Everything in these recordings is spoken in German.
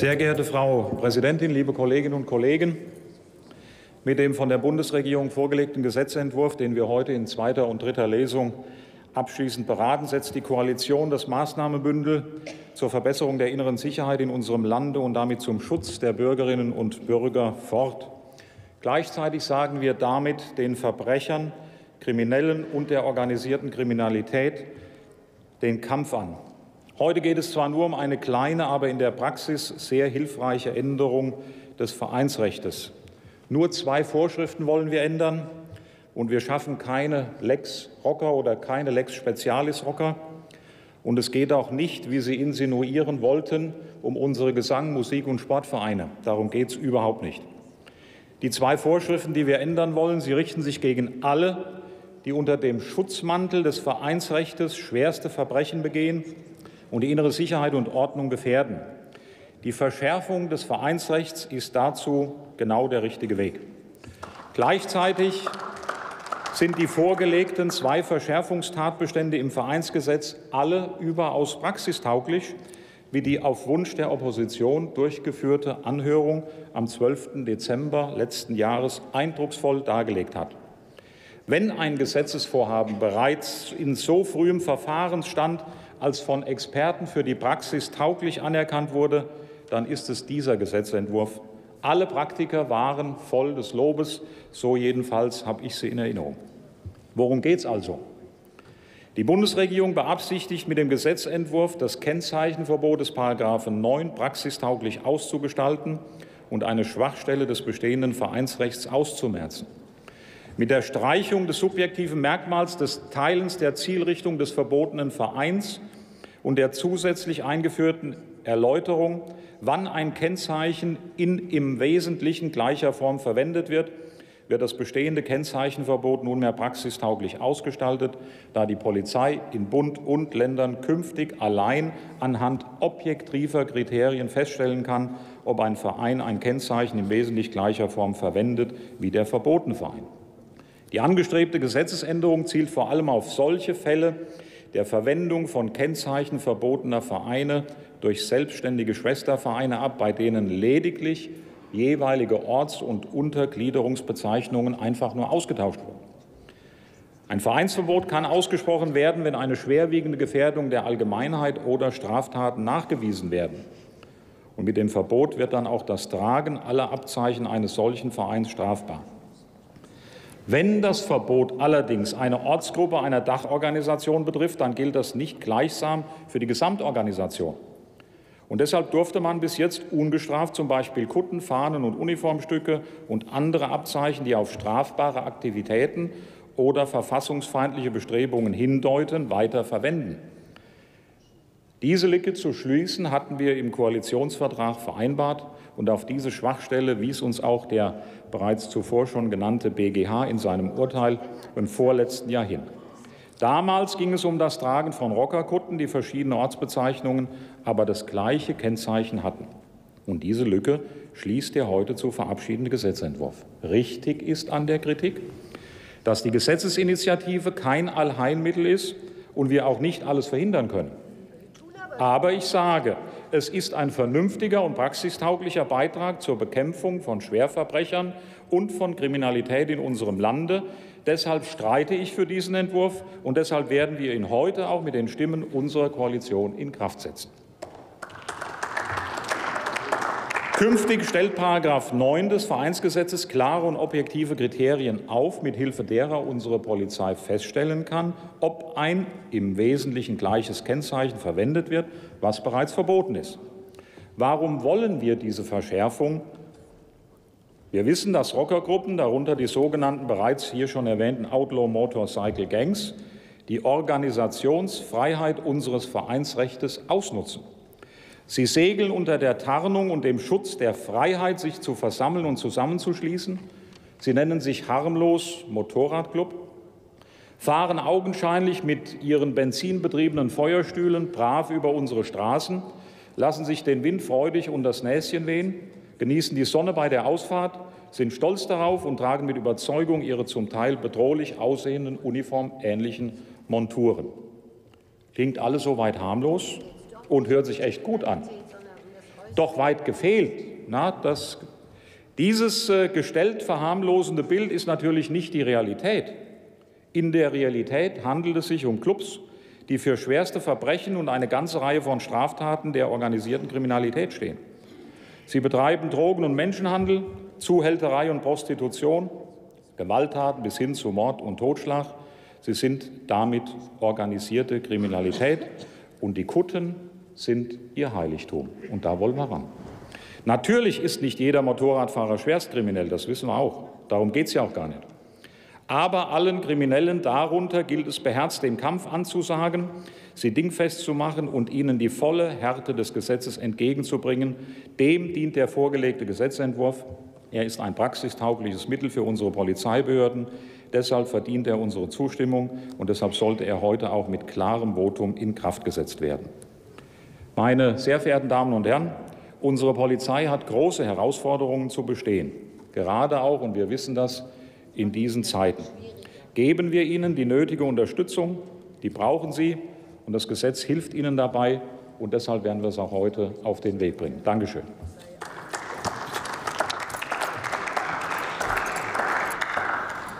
Sehr geehrte Frau Präsidentin, liebe Kolleginnen und Kollegen! Mit dem von der Bundesregierung vorgelegten Gesetzentwurf, den wir heute in zweiter und dritter Lesung abschließend beraten, setzt die Koalition das Maßnahmenbündel zur Verbesserung der inneren Sicherheit in unserem Lande und damit zum Schutz der Bürgerinnen und Bürger fort. Gleichzeitig sagen wir damit den Verbrechern, Kriminellen und der organisierten Kriminalität den Kampf an. Heute geht es zwar nur um eine kleine, aber in der Praxis sehr hilfreiche Änderung des Vereinsrechts. Nur zwei Vorschriften wollen wir ändern, und wir schaffen keine Lex Rocker oder keine Lex Specialis Rocker. Und es geht auch nicht, wie Sie insinuieren wollten, um unsere Gesang-, Musik- und Sportvereine. Darum geht es überhaupt nicht. Die zwei Vorschriften, die wir ändern wollen, sie richten sich gegen alle, die unter dem Schutzmantel des Vereinsrechts schwerste Verbrechen begehen und die innere Sicherheit und Ordnung gefährden. Die Verschärfung des Vereinsrechts ist dazu genau der richtige Weg. Gleichzeitig sind die vorgelegten zwei Verschärfungstatbestände im Vereinsgesetz alle überaus praxistauglich, wie die auf Wunsch der Opposition durchgeführte Anhörung am 12. Dezember letzten Jahres eindrucksvoll dargelegt hat. Wenn ein Gesetzesvorhaben bereits in so frühem Verfahrensstand als von Experten für die Praxis tauglich anerkannt wurde, dann ist es dieser Gesetzentwurf. Alle Praktiker waren voll des Lobes, so jedenfalls habe ich sie in Erinnerung. Worum geht es also? Die Bundesregierung beabsichtigt mit dem Gesetzentwurf das Kennzeichenverbot des Paragraphen 9 praxistauglich auszugestalten und eine Schwachstelle des bestehenden Vereinsrechts auszumerzen. Mit der Streichung des subjektiven Merkmals des Teilens der Zielrichtung des verbotenen Vereins und der zusätzlich eingeführten Erläuterung, wann ein Kennzeichen in im Wesentlichen gleicher Form verwendet wird, wird das bestehende Kennzeichenverbot nunmehr praxistauglich ausgestaltet, da die Polizei in Bund und Ländern künftig allein anhand objektiver Kriterien feststellen kann, ob ein Verein ein Kennzeichen in wesentlich gleicher Form verwendet wie der verbotene Verein. Die angestrebte Gesetzesänderung zielt vor allem auf solche Fälle der Verwendung von Kennzeichen verbotener Vereine durch selbstständige Schwestervereine ab, bei denen lediglich jeweilige Orts- und Untergliederungsbezeichnungen einfach nur ausgetauscht wurden. Ein Vereinsverbot kann ausgesprochen werden, wenn eine schwerwiegende Gefährdung der Allgemeinheit oder Straftaten nachgewiesen werden. Und mit dem Verbot wird dann auch das Tragen aller Abzeichen eines solchen Vereins strafbar. Wenn das Verbot allerdings eine Ortsgruppe einer Dachorganisation betrifft, dann gilt das nicht gleichsam für die Gesamtorganisation. Und deshalb durfte man bis jetzt ungestraft zum Beispiel Kutten, Fahnen und Uniformstücke und andere Abzeichen, die auf strafbare Aktivitäten oder verfassungsfeindliche Bestrebungen hindeuten, weiter verwenden. Diese Lücke zu schließen hatten wir im Koalitionsvertrag vereinbart und auf diese Schwachstelle wies uns auch der bereits zuvor schon genannte BGH in seinem Urteil im vorletzten Jahr hin. Damals ging es um das Tragen von Rockerkutten, die verschiedene Ortsbezeichnungen, aber das gleiche Kennzeichen hatten. Und diese Lücke schließt der heute zu verabschiedende Gesetzentwurf. Richtig ist an der Kritik, dass die Gesetzesinitiative kein Allheilmittel ist und wir auch nicht alles verhindern können. Aber ich sage, es ist ein vernünftiger und praxistauglicher Beitrag zur Bekämpfung von Schwerverbrechern und von Kriminalität in unserem Lande. Deshalb streite ich für diesen Entwurf und deshalb werden wir ihn heute auch mit den Stimmen unserer Koalition in Kraft setzen. Künftig stellt Paragraph 9 des Vereinsgesetzes klare und objektive Kriterien auf, mithilfe derer unsere Polizei feststellen kann, ob ein im Wesentlichen gleiches Kennzeichen verwendet wird, was bereits verboten ist. Warum wollen wir diese Verschärfung? Wir wissen, dass Rockergruppen, darunter die sogenannten bereits hier schon erwähnten Outlaw Motorcycle Gangs, die Organisationsfreiheit unseres Vereinsrechts ausnutzen. Sie segeln unter der Tarnung und dem Schutz der Freiheit, sich zu versammeln und zusammenzuschließen. Sie nennen sich harmlos Motorradclub, fahren augenscheinlich mit ihren benzinbetriebenen Feuerstühlen brav über unsere Straßen, lassen sich den Wind freudig und das Näschen wehen, genießen die Sonne bei der Ausfahrt, sind stolz darauf und tragen mit Überzeugung ihre zum Teil bedrohlich aussehenden uniformähnlichen Monturen. Klingt alles soweit harmlos? Und hört sich echt gut an. doch weit gefehlt. Na, das, dieses äh, gestellt verharmlosende Bild ist natürlich nicht die Realität. In der Realität handelt es sich um Clubs, die für schwerste Verbrechen und eine ganze Reihe von Straftaten der organisierten Kriminalität stehen. Sie betreiben Drogen- und Menschenhandel, Zuhälterei und Prostitution, Gewalttaten bis hin zu Mord und Totschlag. Sie sind damit organisierte Kriminalität und die Kutten sind ihr Heiligtum. Und da wollen wir ran. Natürlich ist nicht jeder Motorradfahrer schwerstkriminell, das wissen wir auch. Darum geht es ja auch gar nicht. Aber allen Kriminellen darunter gilt es beherzt, den Kampf anzusagen, sie dingfest zu machen und ihnen die volle Härte des Gesetzes entgegenzubringen. Dem dient der vorgelegte Gesetzentwurf. Er ist ein praxistaugliches Mittel für unsere Polizeibehörden. Deshalb verdient er unsere Zustimmung und deshalb sollte er heute auch mit klarem Votum in Kraft gesetzt werden. Meine sehr verehrten Damen und Herren, unsere Polizei hat große Herausforderungen zu bestehen, gerade auch, und wir wissen das, in diesen Zeiten. Geben wir ihnen die nötige Unterstützung, die brauchen sie, und das Gesetz hilft ihnen dabei, und deshalb werden wir es auch heute auf den Weg bringen. Dankeschön.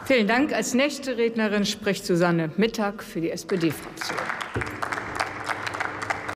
Vielen Dank. Als nächste Rednerin spricht Susanne Mittag für die SPD-Fraktion.